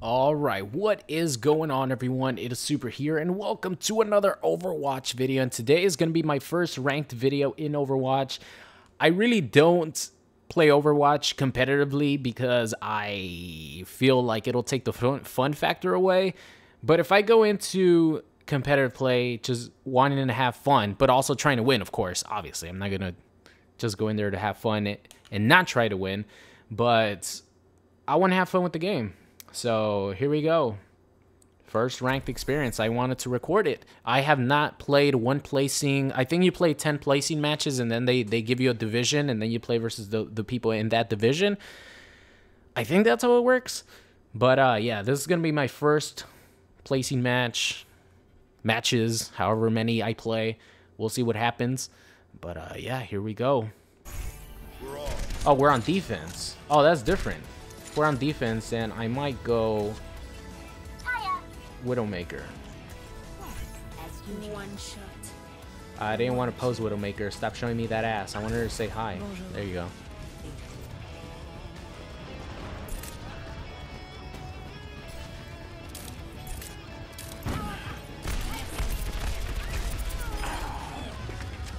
Alright, what is going on everyone? It is Super here and welcome to another Overwatch video and today is going to be my first ranked video in Overwatch. I really don't play Overwatch competitively because I feel like it'll take the fun factor away. But if I go into competitive play just wanting to have fun, but also trying to win, of course, obviously. I'm not going to just go in there to have fun and not try to win, but I want to have fun with the game. So here we go. First ranked experience. I wanted to record it. I have not played one placing. I think you play 10 placing matches and then they, they give you a division and then you play versus the, the people in that division. I think that's how it works. But uh, yeah, this is going to be my first placing match, matches, however many I play. We'll see what happens. But uh, yeah, here we go. Oh, we're on defense. Oh, that's different we're on defense, then I might go Widowmaker. I didn't want to pose Widowmaker. Stop showing me that ass. I wanted her to say hi. There you go.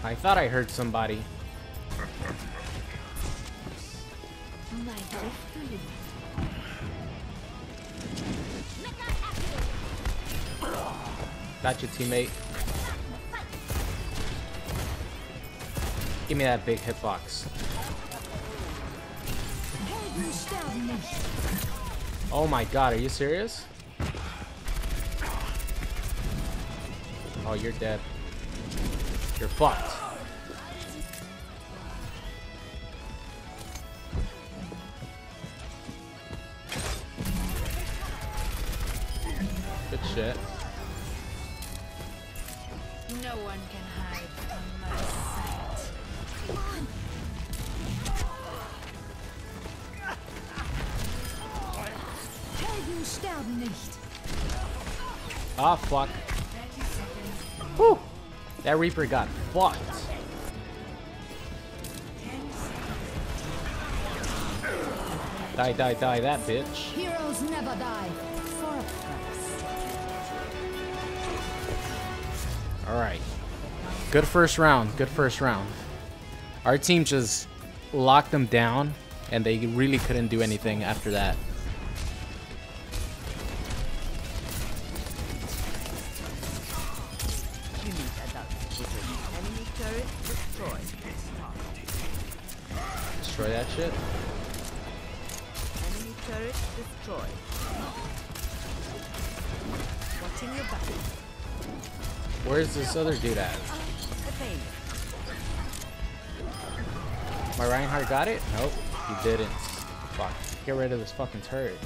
I thought I heard somebody. Got your teammate. Give me that big hitbox. Oh my god, are you serious? Oh, you're dead. You're fucked. Helden sterben nicht. Ah, fuck. Whew. That Reaper got fucked. Die, die, die, that bitch. Heroes never die. Alright. Good first round. Good first round. Our team just locked them down, and they really couldn't do anything after that. Destroy that shit. Enemy turret destroyed. Watching your back. Where's this other dude at? My Reinhardt got it? Nope, he didn't. Fuck. Get rid of this fucking turret.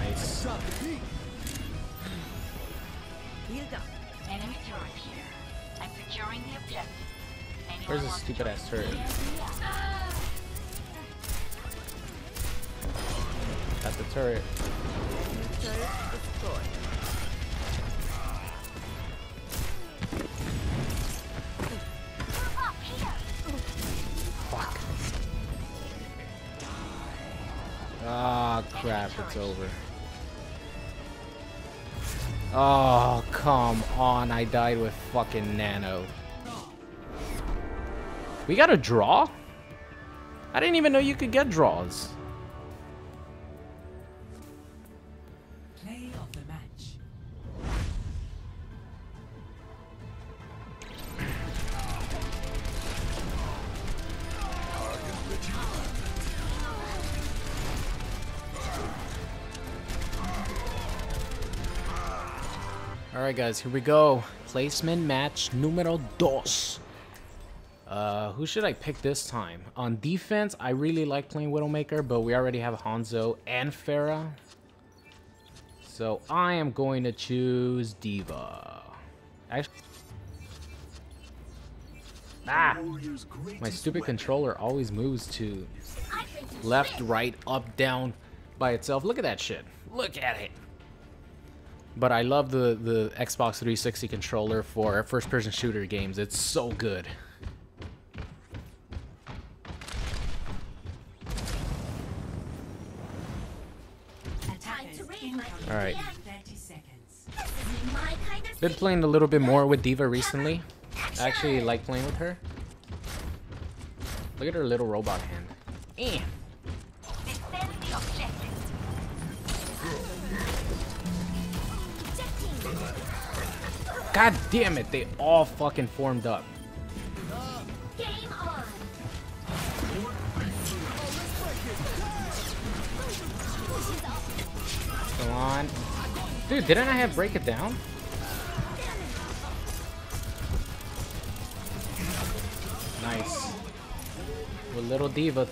Nice. Enemy turret here. I'm securing the objective. Where's this stupid ass turret? That's the turret. Turret destroyed. Ah, oh, crap, it's over. Oh, come on, I died with fucking Nano. We got a draw? I didn't even know you could get draws. Alright guys, here we go. Placement match numero dos. Uh, who should I pick this time? On defense, I really like playing Widowmaker, but we already have Hanzo and Pharah. So I am going to choose D.Va. Actually, ah! My stupid controller always moves to left, right, up, down by itself. Look at that shit. Look at it. But I love the, the Xbox 360 controller for first person shooter games. It's so good. Alright. Been playing a little bit more with D.Va recently. I actually like playing with her. Look at her little robot hand. Eh. God damn it, they all fucking formed up. Come on. Dude, didn't I have break it down? Nice. With little D.Va.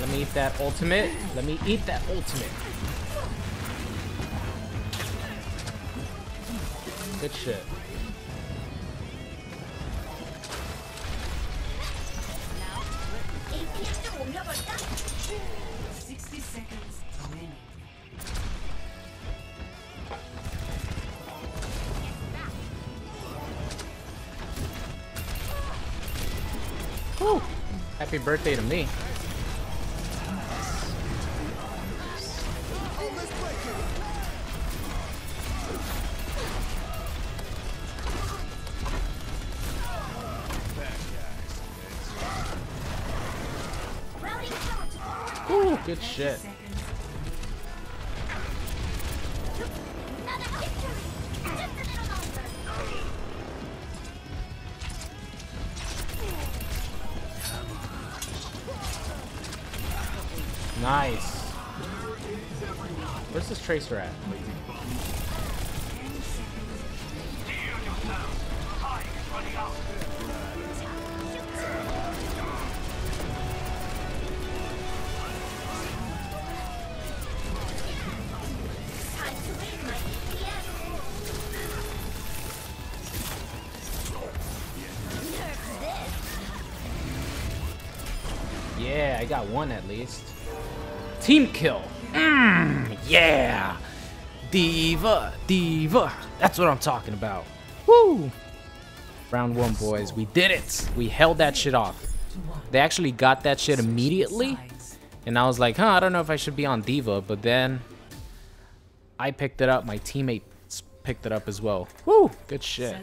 Let me eat that ultimate. Let me eat that ultimate. Good shit. Woo. Happy birthday to me. Good shit. Nice. Where's this tracer at? Got one at least. Team kill. Mmm, yeah. Diva, diva. That's what I'm talking about. Woo. Round one, boys. We did it. We held that shit off. They actually got that shit immediately. And I was like, huh, I don't know if I should be on D.Va. But then I picked it up. My teammates picked it up as well. Woo, good shit.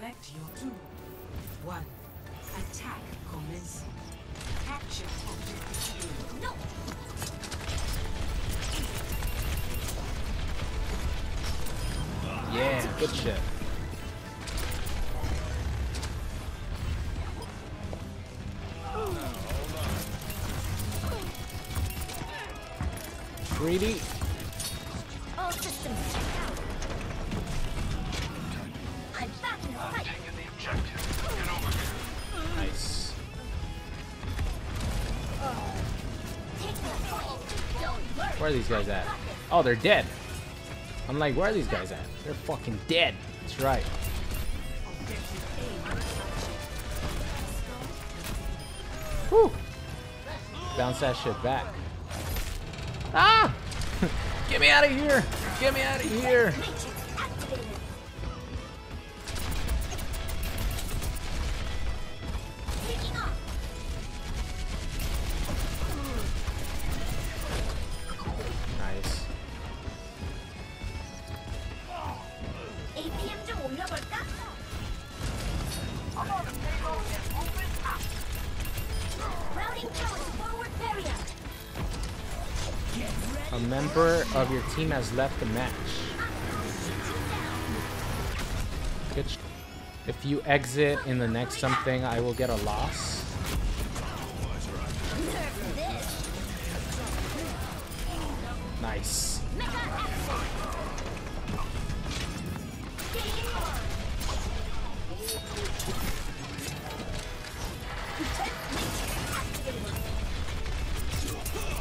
Good shit. Greedy. All systems check out. I'm back in the fight. Nice. Take the fight. Don't worry. Where are these guys at? Oh, they're dead. I'm like, where are these guys at? They're fucking dead. That's right. Whew. Bounce that shit back. Ah! Get me out of here! Get me out of here! Member of your team has left the match. If you exit in the next something, I will get a loss. Nice.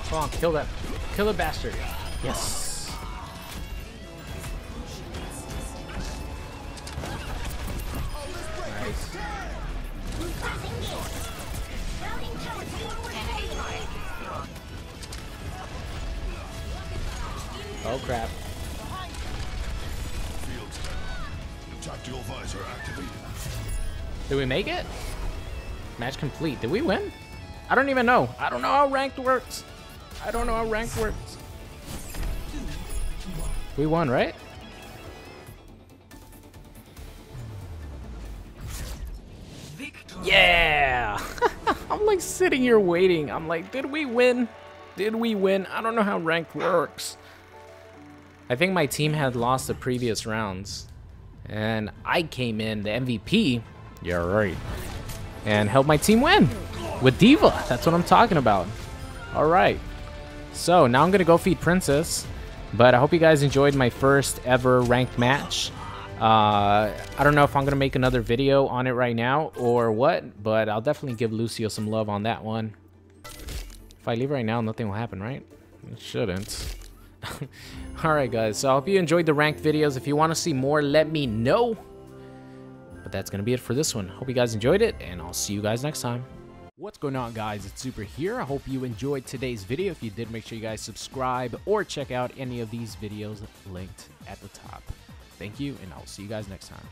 Come on, kill that. Kill the bastard. Yes. Nice. Routing tower to forward barrier. Oh crap. Tactical visor activated. Did we make it? Match complete. Did we win? I don't even know. I don't know how ranked works. I don't know how rank works. We won, right? Victor. Yeah! I'm like sitting here waiting. I'm like, did we win? Did we win? I don't know how rank works. I think my team had lost the previous rounds. And I came in the MVP. Yeah, right. And helped my team win with D.Va. That's what I'm talking about. All right. So now I'm going to go feed Princess. But I hope you guys enjoyed my first ever ranked match. Uh, I don't know if I'm going to make another video on it right now or what, but I'll definitely give Lucio some love on that one. If I leave right now, nothing will happen, right? It shouldn't. Alright guys, so I hope you enjoyed the ranked videos. If you want to see more, let me know. But that's going to be it for this one. Hope you guys enjoyed it, and I'll see you guys next time. What's going on guys, it's Super here. I hope you enjoyed today's video. If you did, make sure you guys subscribe or check out any of these videos linked at the top. Thank you, and I'll see you guys next time.